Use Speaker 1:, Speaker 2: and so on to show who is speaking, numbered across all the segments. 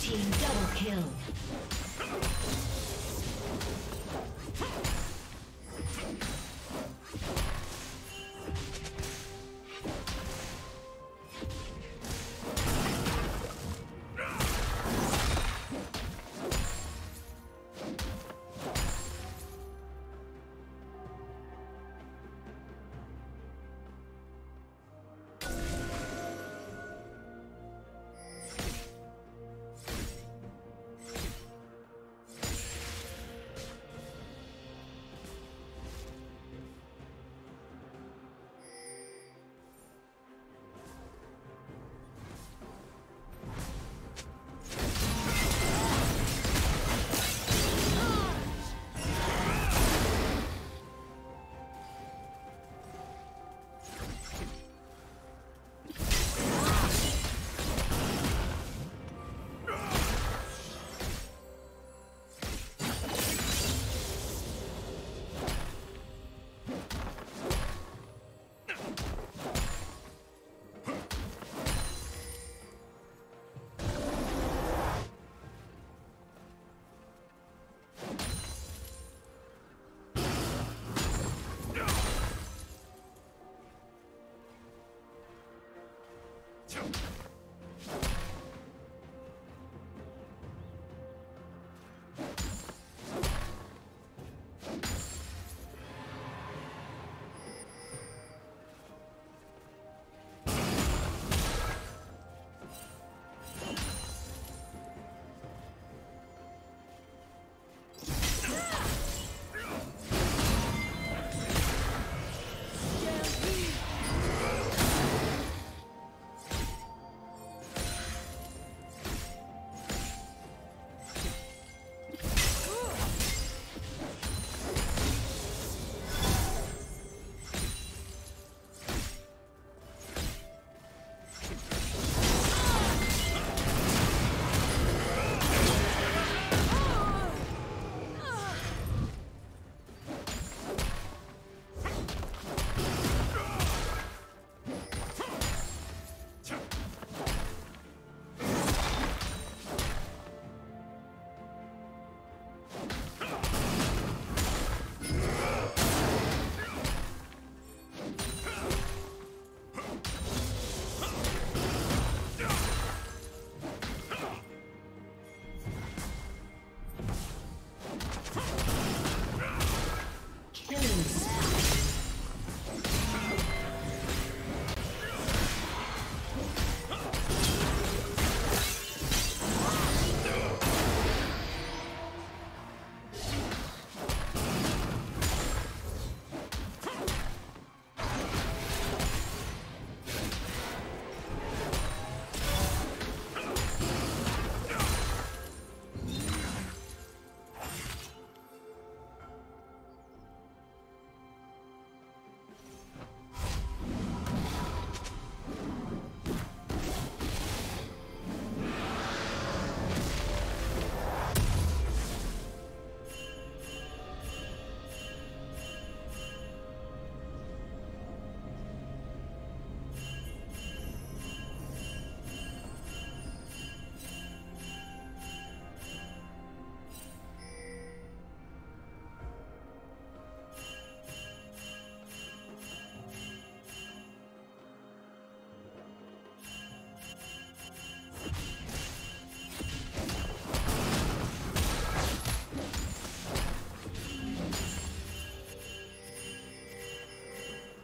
Speaker 1: Team double kill.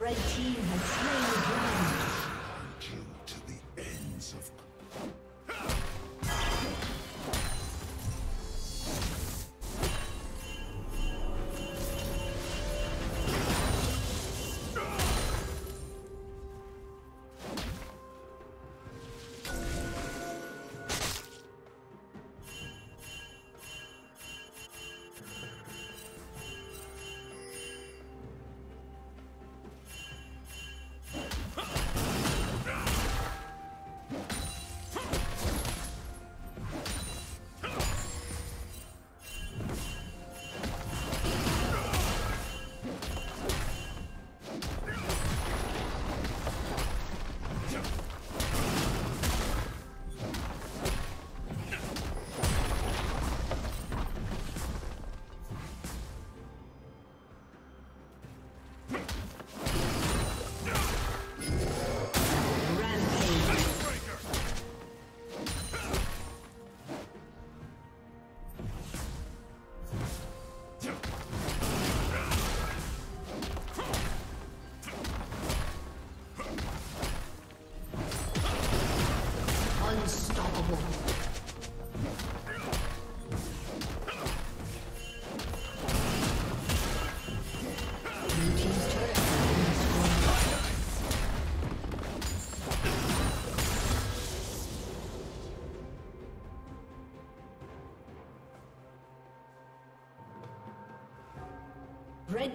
Speaker 1: Red team has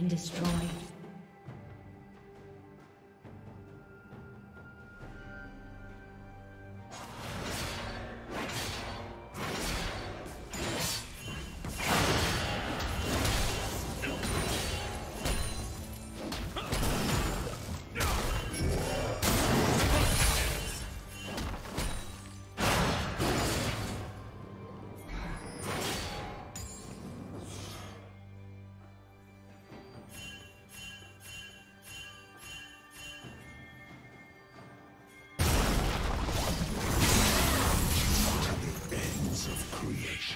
Speaker 1: Been destroyed. creation.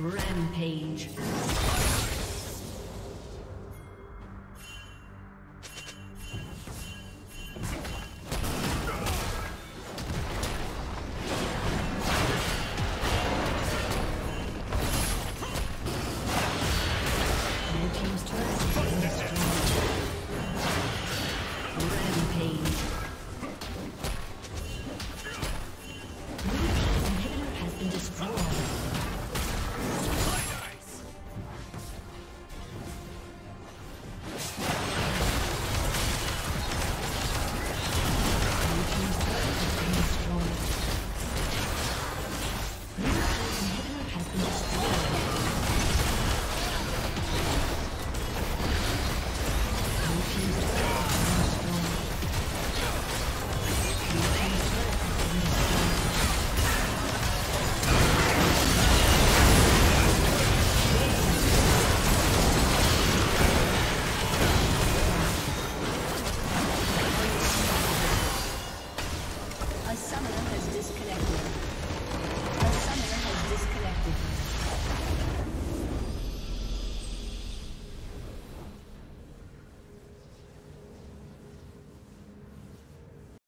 Speaker 1: Rampage.